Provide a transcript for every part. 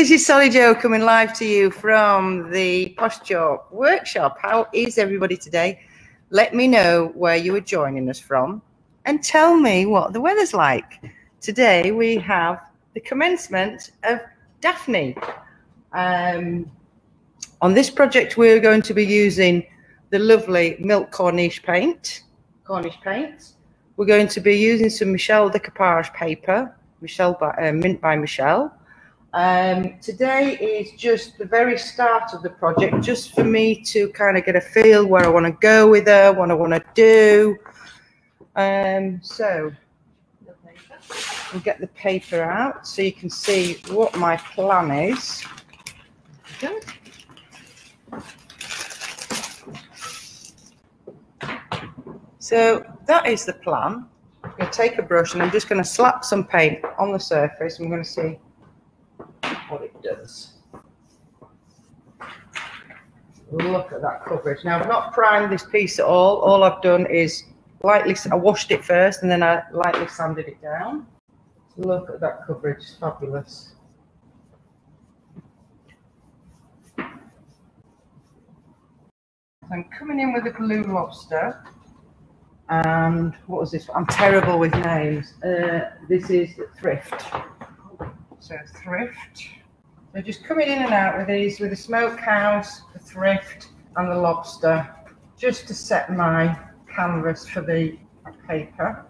This is SollyJo coming live to you from the Posture Workshop. How is everybody today? Let me know where you are joining us from and tell me what the weather's like. Today we have the commencement of Daphne. Um, on this project, we're going to be using the lovely Milk Corniche paint. Cornish paint. We're going to be using some Michelle decoupage paper, Michelle by, uh, mint by Michelle. Um, today is just the very start of the project, just for me to kind of get a feel where I want to go with her, what I want to do. Um, so I'll get the paper out so you can see what my plan is. So that is the plan. I'm going to take a brush and I'm just going to slap some paint on the surface. I'm going to see what it does. Look at that coverage. Now I've not primed this piece at all. All I've done is lightly, I washed it first and then I lightly sanded it down. Look at that coverage, it's fabulous. I'm coming in with a blue lobster. And what was this? I'm terrible with names. Uh, this is Thrift. So Thrift. So just coming in and out with these, with the smokehouse, the Thrift, and the lobster, just to set my canvas for the paper.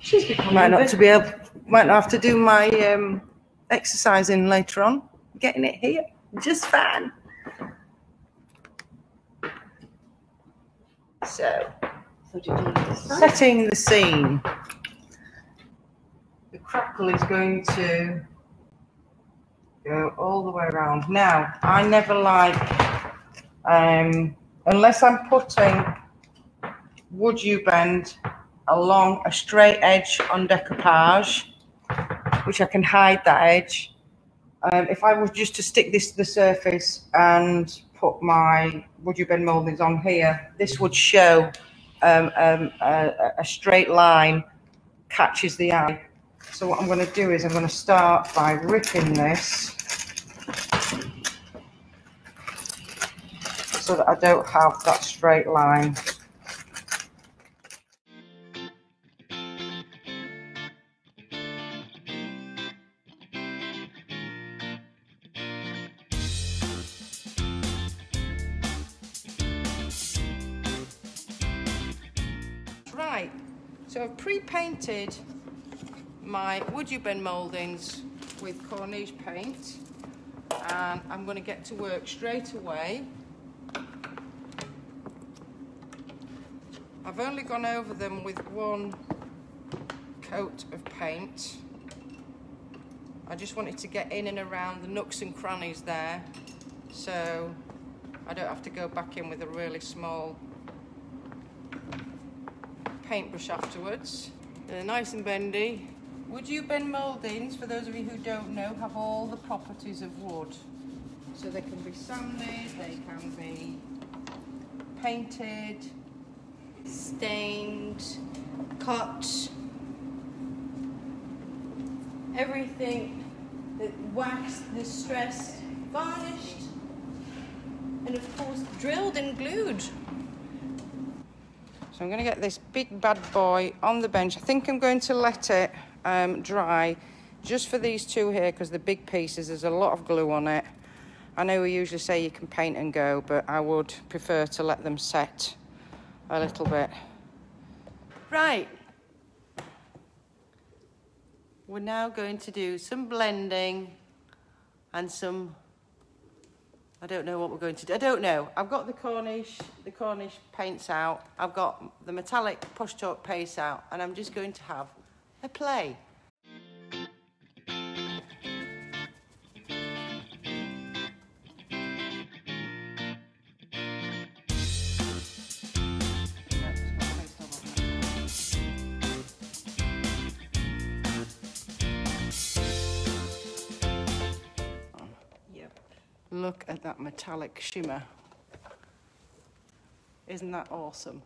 She's becoming might not to be able, might not have to do my um, exercising later on. Getting it here, just fine. So, setting the scene. The crackle is going to go all the way around. Now, I never like, um, unless I'm putting WoodUbend along a straight edge on decoupage, which I can hide that edge. Um, if I was just to stick this to the surface and put my WoodUbend mouldings on here, this would show um, um, a, a, straight line catches the eye. So what I'm going to do is I'm going to start by ripping this so that I don't have that straight line. So I've pre-painted my WoodUbend mouldings with Corniche paint and I'm going to get to work straight away. I've only gone over them with one coat of paint. I just wanted to get in and around the nooks and crannies there so I don't have to go back in with a really small paintbrush afterwards. They're nice and bendy. WoodUbend mouldings, for those of you who don't know, have all the properties of wood. So they can be sanded, they can be painted, stained, cut, everything that waxed, distressed, varnished, and of course drilled and glued. So I'm going to get this big bad boy on the bench. I think I'm going to let it um, dry just for these two here because the big pieces, there's a lot of glue on it. I know we usually say you can paint and go, but I would prefer to let them set a little bit. Right. We're now going to do some blending and some I don't know what we're going to do. I don't know. I've got the Cornish, the Cornish paints out. I've got the metallic Posh Chalk paste out, and I'm just going to have a play. Look at that metallic shimmer. Isn't that awesome?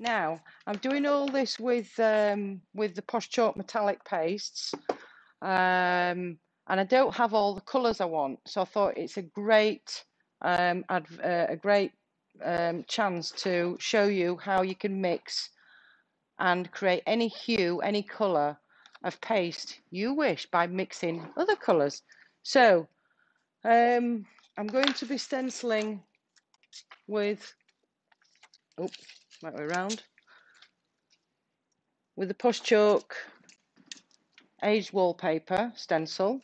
Now, I'm doing all this with um, with the Posh Chalk metallic pastes, um, and I don't have all the colours I want. So I thought it's a great um, uh, a great um, chance to show you how you can mix and create any hue, any colour of paste you wish by mixing other colours. So um, I'm going to be stenciling with, oh, right way around, with the Posh Chalk aged wallpaper stencil.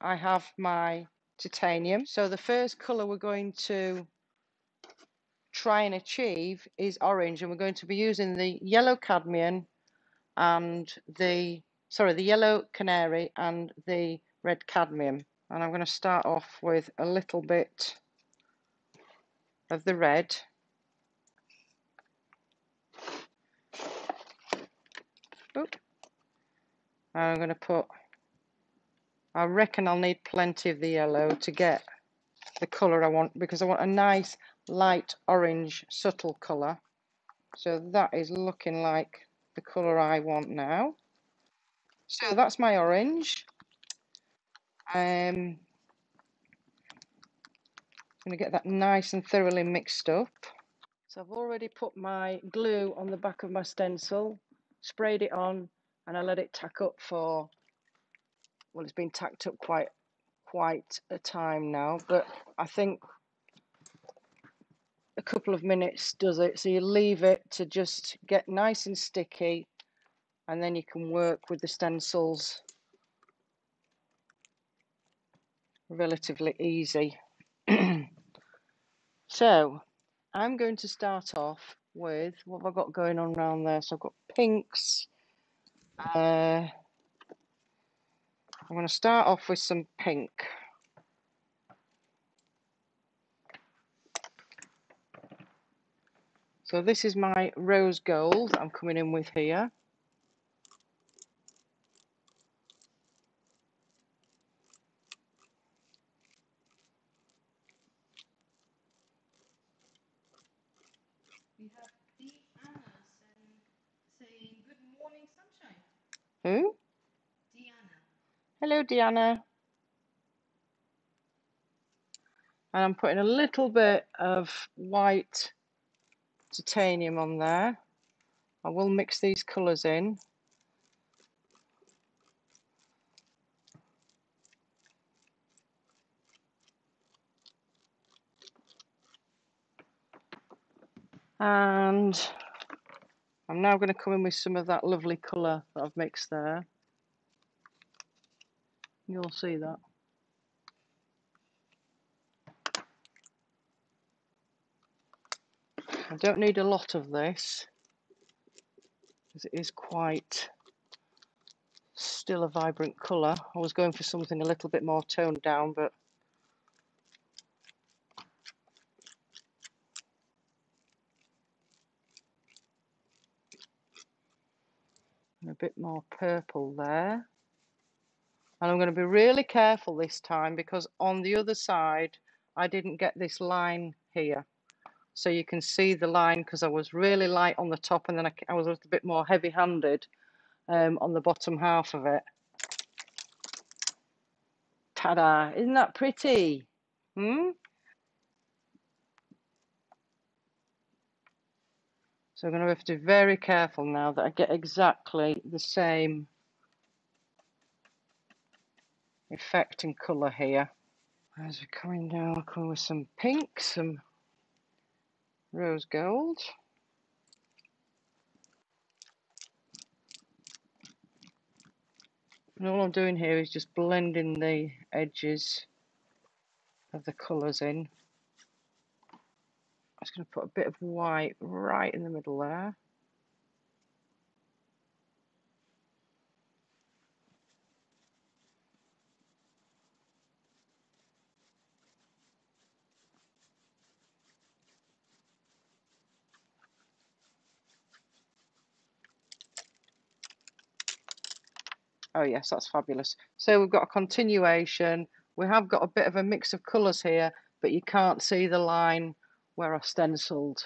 I have my titanium. So the first colour we're going to try and achieve is orange and we're going to be using the yellow cadmium and the sorry the yellow canary and the red cadmium. And I'm going to start off with a little bit of the red. Oop. I'm going to put I reckon I'll need plenty of the yellow to get the colour I want because I want a nice light orange subtle colour. So that is looking like the colour I want now. So that's my orange um, I'm going to get that nice and thoroughly mixed up. So I've already put my glue on the back of my stencil sprayed it on and I let it tack up for well it's been tacked up quite quite a time now but I think a couple of minutes does it. So you leave it to just get nice and sticky and then you can work with the stencils relatively easy. so I'm going to start off with what have I got going on around there? So I've got pinks. Uh, I'm going to start off with some pink. So this is my rose gold I'm coming in with here. We have Deanna saying good morning sunshine. Who? Deanna. Hello Deanna. And I'm putting a little bit of white titanium on there. I will mix these colours in. And I'm now going to come in with some of that lovely colour that I've mixed there. You'll see that. I don't need a lot of this because it is quite still a vibrant colour. I was going for something a little bit more toned down, but bit more purple there. And I'm going to be really careful this time because on the other side, I didn't get this line here. So you can see the line because I was really light on the top and then I, I was a little bit more heavy handed um, on the bottom half of it. Ta-da! Isn't that pretty? Hmm? So I'm going to have to be very careful now that I get exactly the same effect and colour here. As we're coming down, I'll come with some pink, some rose gold. And all I'm doing here is just blending the edges of the colours in. I'm just going to put a bit of white right in the middle there. Oh yes, that's fabulous. So we've got a continuation. We have got a bit of a mix of colours here, but you can't see the line where I stenciled